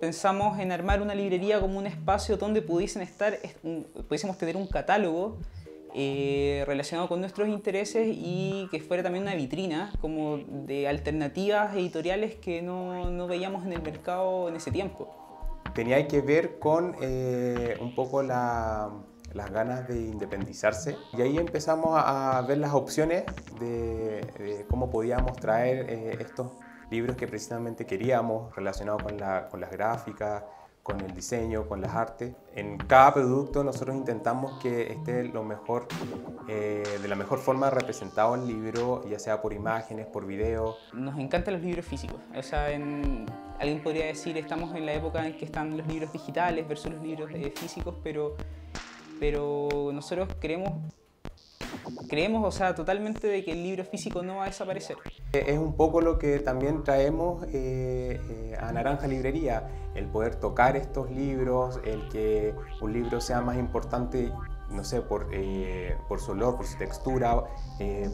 Pensamos en armar una librería como un espacio donde pudiesen estar, pudiésemos tener un catálogo eh, relacionado con nuestros intereses y que fuera también una vitrina como de alternativas editoriales que no, no veíamos en el mercado en ese tiempo. Tenía que ver con eh, un poco la, las ganas de independizarse y ahí empezamos a, ver las opciones de, cómo podíamos traer eh, estos libros que precisamente queríamos relacionados con, la, con las gráficas, con el diseño, con las artes. En cada producto nosotros intentamos que esté lo mejor, eh, de la mejor forma representado el libro, ya sea por imágenes, por video. Nos encantan los libros físicos. O sea, alguien podría decir, estamos en la época en que están los libros digitales versus los libros eh, físicos, pero, pero nosotros queremos creemos, o sea, totalmente de que el libro físico no va a desaparecer. Es un poco lo que también traemos eh, eh, a Naranja Librería, el poder tocar estos libros, el que un libro sea más importante no sé, por, eh, por su olor, por su textura,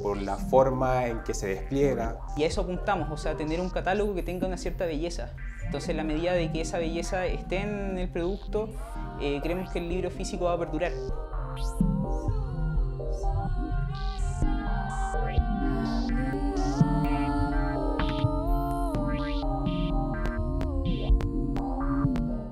por la forma en que se despliega. Y a eso apuntamos, o sea, tener un catálogo que tenga una cierta belleza. Entonces, en la medida de que esa belleza esté en el producto, creemos que el libro físico va a perdurar.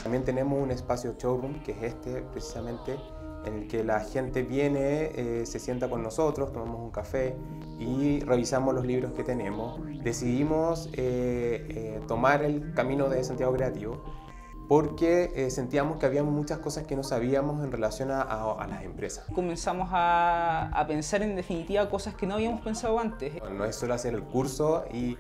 También tenemos un espacio showroom, que es este precisamente, en el que la gente viene, eh, se sienta con nosotros, tomamos un café y revisamos los libros que tenemos. Decidimos eh, eh, tomar el camino de Santiago Creativo porque sentíamos que había muchas cosas que no sabíamos en relación a, las empresas. Comenzamos a, a, pensar en definitiva cosas que no habíamos pensado antes. No es solo hacer el curso y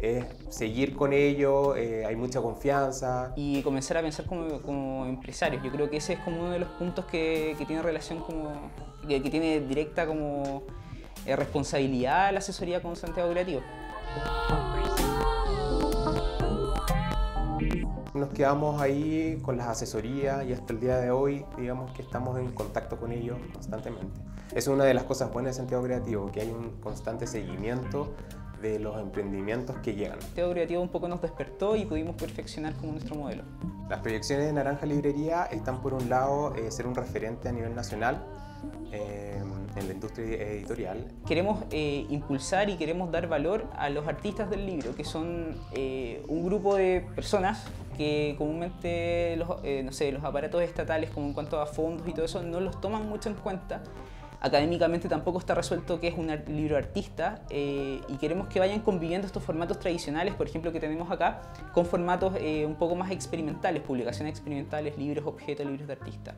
es seguir con ello, eh, hay mucha confianza. Y comenzar a pensar como, como, empresarios. Yo creo que ese es como uno de los puntos que, que tiene relación como, que, tiene directa como eh, responsabilidad la asesoría con Santiago Creativo. Nos quedamos ahí con las asesorías y hasta el día de hoy digamos que estamos en contacto con ellos constantemente. Es una de las cosas buenas de Santiago Creativo, que hay un constante seguimiento de los emprendimientos que llegan. Teo Creativo un poco nos despertó y pudimos perfeccionar como nuestro modelo. Las proyecciones de Naranja Librería están por un lado eh, ser un referente a nivel nacional eh, en la industria editorial. Queremos eh, impulsar y queremos dar valor a los artistas del libro, que son un grupo de personas que comúnmente los, no sé, los aparatos estatales, como en cuanto a fondos y todo eso, no los toman mucho en cuenta académicamente tampoco está resuelto que es un libro artista eh, y queremos que vayan conviviendo estos formatos tradicionales, por ejemplo, que tenemos acá, con formatos eh, un poco más experimentales, publicaciones experimentales, libros objeto, libros de artista.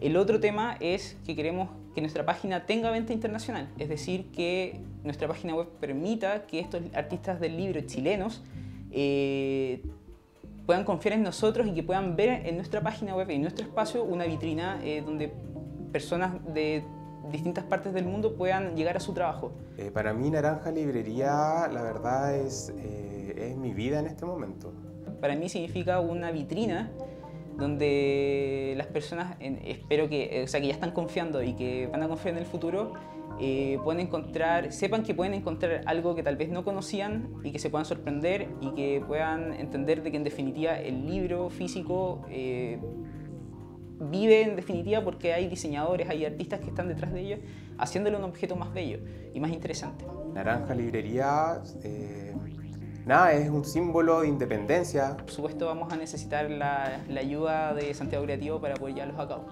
El otro tema es que queremos que nuestra página tenga venta internacional, es decir, que nuestra página web permita que estos artistas del libro chilenos eh, puedan confiar en nosotros y que puedan ver en nuestra página web, en nuestro espacio, una vitrina donde personas de distintas partes del mundo puedan llegar a su trabajo. Eh, para mí Naranja Librería, la verdad, es, eh, es mi vida en este momento. Para mí significa una vitrina donde las personas, espero que, o sea, que ya están confiando y que van a confiar en el futuro, eh, pueden encontrar, sepan que pueden encontrar algo que tal vez no conocían y que se puedan sorprender y que puedan entender de que en definitiva el libro físico vive en definitiva porque hay diseñadores, hay artistas que están detrás de ellos haciéndole un objeto más bello y más interesante. Naranja Librería, eh, nada, es un símbolo de independencia. Por supuesto vamos a necesitar la, la ayuda de Santiago Creativo para poder llevarlos a cabo.